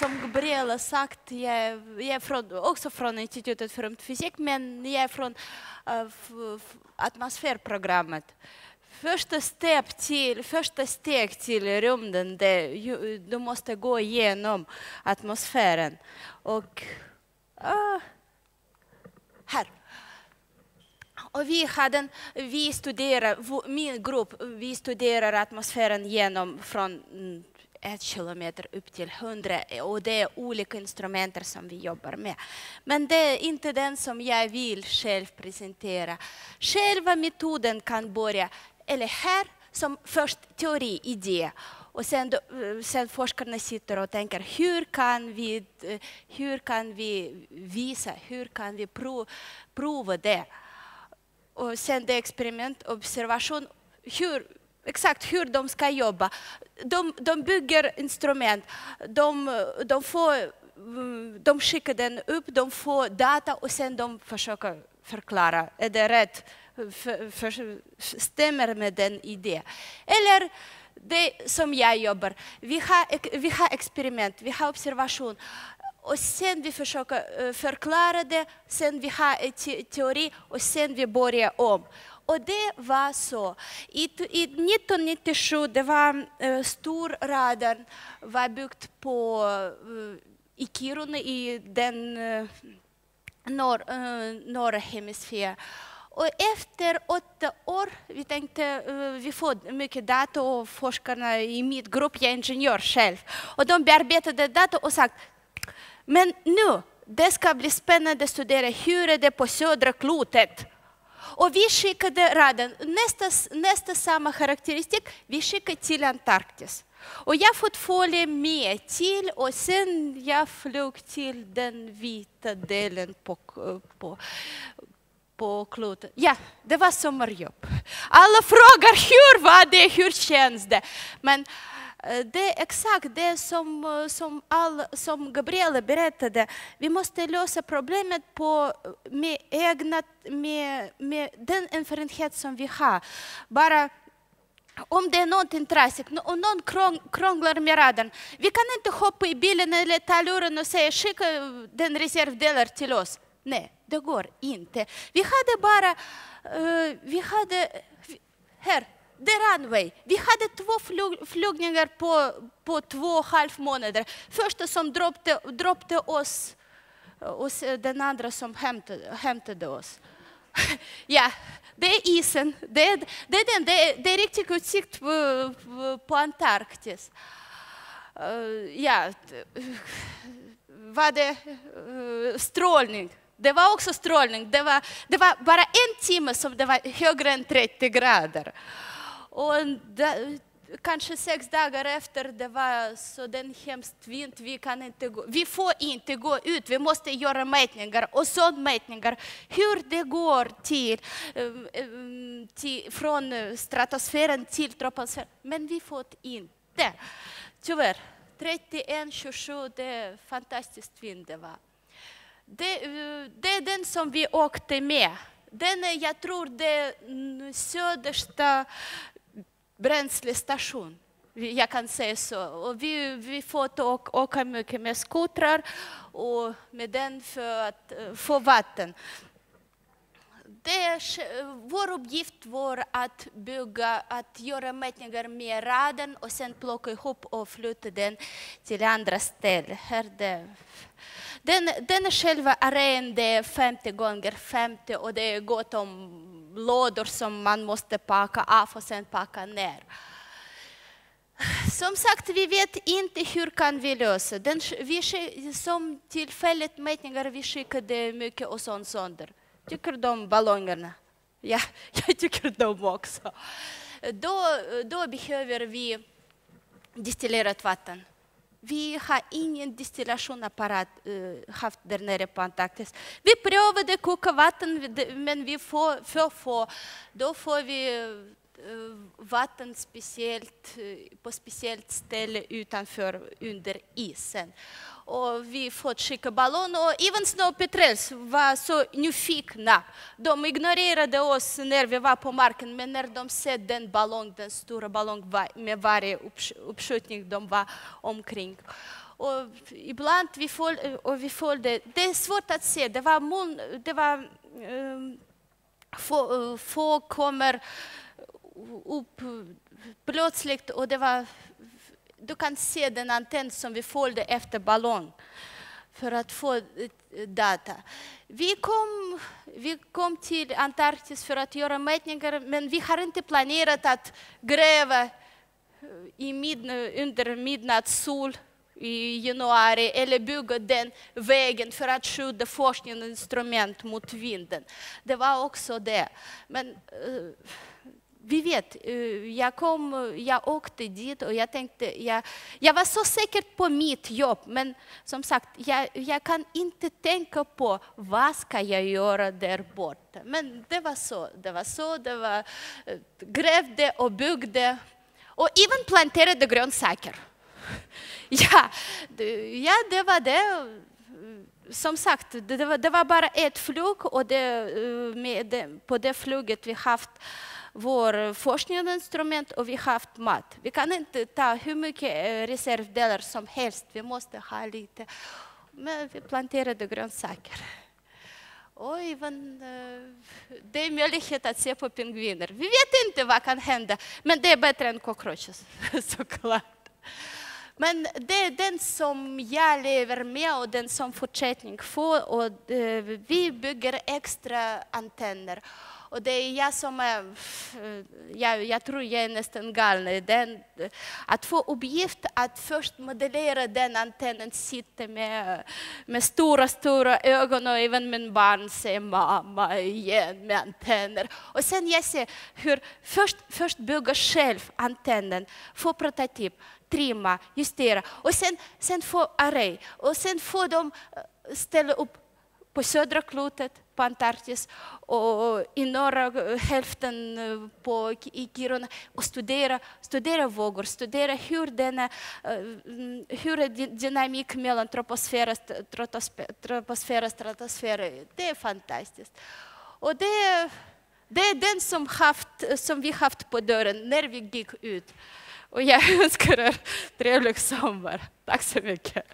som Gabriella sagt, jag, jag är från, också från Institutet för rymdfysik, men jag är från uh, atmosfärprogrammet. Första steg till, första steg till rymden, det, du måste gå igenom atmosfären. Och uh, här. Och vi, hade, vi studerar, min grupp, vi studerar atmosfären genom från mm, 1 kilometer upp till hundra och det är olika instrument som vi jobbar med. Men det är inte den som jag vill själv presentera. Själva metoden kan börja, eller här, som först teori, idé. Och sen, eh, sen forskarna sitter och tänker hur kan vi, eh, hur kan vi visa, hur kan vi prov, prova det? Och sen det experiment, observation, hur, exakt hur de ska jobba. De, de bygger instrument, de, de, får, mm, de skickar den upp, de får data och sen de försöker förklara, är det rätt? För, för, stämmer med den idén? Eller det som jag jobbar, vi har, vi har experiment, vi har observation. Och sen vi försöker eh, förklara det, sen vi har te teori och sen vi börjar om. Och det var så. I, i 1997 det var stor radar var byggt på, i Kiruna i den norr, norra hemisfären. Och efter åtta år, vi tänkte vi får mycket data och forskarna i min grupp, jag är ingenjör själv, och de bearbetade data och sagt, men nu, det ska bli spännande att studera hur är det på södra klotet. Och vi skickade raden, nästa, nästa samma karaktäristik, vi skickade till Antarktis. Och jag fått följa med till och sen jag flög till den vita delen på, på, på klotet. Ja, det var sommarjobb. Alla frågar hur var det, hur känns det? Men det är exakt det som, som, all, som Gabriella berättade. Vi måste lösa problemet på, med, egna, med, med den erfarenhet som vi har. Bara om det är någonting trasigt, om någon krånglar med radarn, vi kan inte hoppa i bilen eller ta luren och säga skicka den reservdelar till oss. Nej, det går inte. Vi hade bara, uh, vi hade, här, the runway. Vi hade två flyg, flygningar på, på två och halv månader. Första som droppade, oss eh, och eh, den andra som hämtade, hämtade oss. ja, det är isen. Det är, det är, den, det är, det är riktigt utsikt på, på Antarktis. Uh, ja, var det uh, strålning? Det var också strålning. Det var, det var bara en timme som det var högre än 30 grader. Och det, kanske sex dagar efter det var så den hemskt vind, vi kan inte gå, vi får inte gå ut, vi måste göra mätningar och sådana mätningar, hur det går till, um, um, till från stratosfären till troposfären, men vi får inte. Tyvärr, 31, 27, det är fantastiskt vind det var. Det, uh, det är den som vi åkte med. Den är, jag tror, det södersta bränslestation. Jag kan säga så. Och vi, vi får åka, åka mycket med skotrar och med den för att eh, få vatten. Det vår uppgift var att bygga, att göra mätningar med raden och sen plocka ihop och flytta den till andra ställen. Den, den själva arenan är 50 gånger 50 och det är gott om lådor som man måste packa av och sen packa ner. Som sagt, vi vet inte hur kan vi lösa den. Vi, som tillfälligt mätningar vi skickade mycket ozonsonder. Tycker de ballongerna? Ja, jag tycker de också. Då, då behöver vi destillerat vatten. Vi har ingen destillationsapparat uh, eh, haft där nere på Antarktis. Vi prövade koka vatten, men vi får, för få, då får vi Eh, vatten speciellt, eh, på speciellt ställe utanför, under isen och vi fått skicka ballon och även Snow Petrels var så nyfikna. De ignorerade oss när vi var på marken, men när de såg den ballong, den stora ballong med varje uppskjutning de var omkring. Och ibland vi följde, och vi följde, det är svårt att se, det var, moln, det var um, få, få kommer upp plötsligt och det var, du kan se den antenn som vi följde efter ballong för att få eh, data. Vi kom, vi kom till Antarktis för att göra mätningar men vi har inte planerat att gräva eh, i midn under midnattssol i januari eller bygga den vägen för att skydda forskningsinstrument mot vinden. Det var också det. Men uh, vi vet, eh, jag, kom, jag åkte dit och jag tänkte, jag, jag var så säker på mitt jobb, men som sagt, jag, jag kan inte tänka på vad ska jag göra där borta. Men det var så, det var så, det var, eh, grävde och byggde och även planterade grönsaker. Ja, ja, det var det. Som sagt, det var, det var bara ett flug, och det, eh, med på det flyget vi haft vår forskningsinstrument och vi har haft mat. Vi kan inte ta hur mycket eh, reservdelar som helst, vi måste ha lite. Men vi planterade grönsaker. Och eh, även, det är möjlighet att se på pingviner. Vi vet inte vad kan hända, men det är bättre än cockroaches, såklart. Men det är den som jag lever med och den som fortsättning får. Och eh, vi bygger extra antenner. Och det är jag som är, jag, jag tror jag är nästan galen. Den, att få uppgift att först modellera den antennen, sitta med, med stora, stora ögon och även min barn säger mamma igen med antenner. Och sen jag ser hur först, först bygga själv antennen, få prototyp, trimma, justera och sen, sen få array. Och sen få dem eh, ställa upp på södra klotet, på Antarktis och i norra eh, hälften eh, på, i Kiruna och studera, studera vågor, studera hur, denna, eh, hur är dynamik mellan troposfär, troposfär och stratosfär. Det är fantastiskt. Och det, det är den som, haft, som vi haft på dörren när vi gick ut. Och jag önskar er trevlig sommar. Tack så mycket.